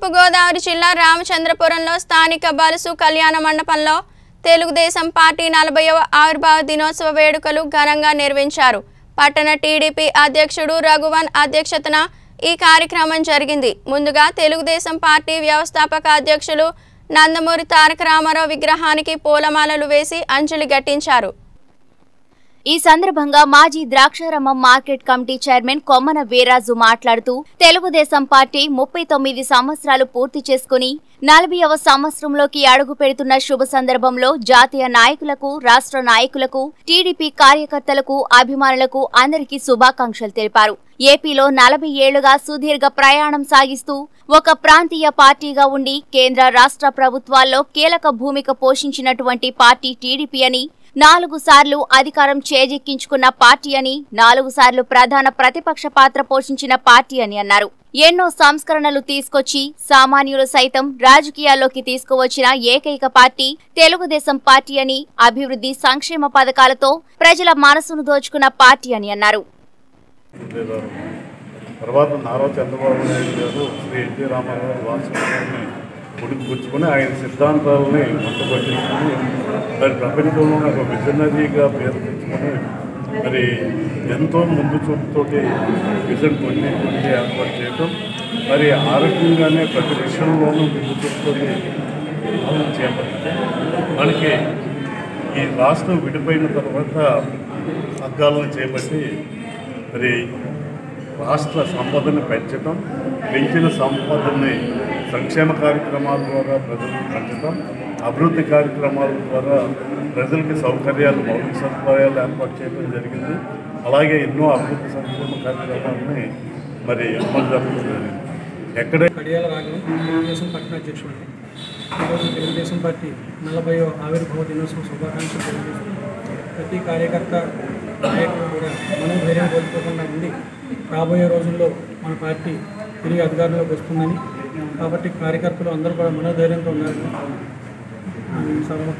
తూర్పుగోదావరి జిల్లా రామచంద్రపురంలో స్థానిక బలుసు కళ్యాణ మండపంలో తెలుగుదేశం పార్టీ నలభైవ ఆవిర్భావ దినోత్సవ వేడుకలు ఘనంగా నిర్వహించారు. పట్టణ టీడీపీ అధ్యక్షుడు రఘువన్ అధ్యక్షతన ఈ కార్యక్రమం జరిగింది. ముందుగా తెలుగుదేశం పార్టీ వ్యవస్థాపక అధ్యక్షులు నందమూరి తారక రామారావు విగ్రహానికి పూలమాలలు వేసి అంజలి ఘటించారు. ఈ సందర్భంగా మాజీ Draksharamam market committee chairman Kommana Veeraju మాట్లాడుతూ తెలుగుదేశం పార్టీ ముప్పై తొమ్మిది సంవత్సరాలు పూర్తి చేసుకుని నలభైవ సంవత్సరంలోకి అడుగు పెడుతున్న శుభ సందర్భంలో జాతీయ నాయకులకు రాష్ట్ర నాయకులకు టీడీపీ కార్యకర్తలకు అభిమానులకు అందరికీ శుభాకాంక్షలు తెలిపారు. ఏపీలో నలభై ఏళ్ళుగా సుదీర్ఘ ప్రయాణం సాగిస్తూ ఒక ప్రాంతీయ పార్టీగా ఉండి కేంద్ర రాష్ట్ర ప్రభుత్వాల్లో కీలక భూమిక పోషించినటువంటి పార్టీ టీడీపీ అని నాలుగు సార్లు అధికారం చేజెక్కించుకున్న పార్టీ అని నాలుగు సార్లు ప్రధాన ప్రతిపక్ష పాత్ర పోషించిన పార్టీ అని అన్నారు. ఎన్నో సంస్కరణలు తీసుకొచ్చి సామాన్యులు సైతం రాజకీయాల్లోకి తీసుకువచ్చిన ఏకైక పార్టీ తెలుగుదేశం పార్టీ అని అభివృద్ధి సంక్షేమ పథకాలతో ప్రజల మనసును దోచుకున్న పార్టీ అని అన్నారు. తర్వాత నారా చంద్రబాబు నాయుడు గారు శ్రీ ఎన్టీ రామారావు గారు వారసత్వాన్ని పుచ్చుకొని ఆయన సిద్ధాంతాలని మొట్టపట్టించుకుని మరి ప్రపంచంలో ఒక విజనరీగా పేరు తెచ్చుకొని మరి ఎంతో ముందు చూపుతోటి విజన్ కొన్ని కొన్ని ఏర్పాటు చేయటం మరి ఆరోగ్యంగానే ప్రతి విషయంలోనూ ముందు చూపుతోటి పాలన మనకి ఈ రాష్ట్రం విడిపోయిన తర్వాత పగ్గాలను చేపట్టి మరి రాష్ట్ర సంపదను పెంచడం పెంచిన సంపదని సంక్షేమ కార్యక్రమాల ద్వారా ప్రజలకు పంచడం అభివృద్ధి కార్యక్రమాల ద్వారా ప్రజలకి సౌకర్యాలు మౌలిక సదుపాయాలు ఏర్పాటు చేయడం జరిగింది. అలాగే ఎన్నో అభివృద్ధి సంక్షేమ కార్యక్రమాలని మరి అమలు జరపడం జరిగింది. ఎక్కడే కడియాల రాగం తెలుగుదేశం పట్టణ అధ్యక్షుడు. ఈరోజు తెలుగుదేశం పార్టీ నలభై ఆవిర్భావ దినోత్సవం శుభాకాంక్షలు తెలియజేస్తూ ప్రతి కార్యకర్త నాయకులు కూడా మనోధైర్యం కోల్పోకుండా ఉండి రాబోయే రోజుల్లో మన పార్టీ తిరిగి అధికారంలోకి వస్తుందని కాబట్టి కార్యకర్తలు అందరూ కూడా మనోధైర్యంతో ఉండాలని సభలో